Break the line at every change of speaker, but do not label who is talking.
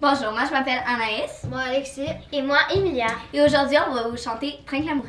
Bonjour, moi je m'appelle Anaïs.
Moi, Alexis.
Et moi, Emilia.
Et aujourd'hui, on va vous chanter Trinque l'amoureux.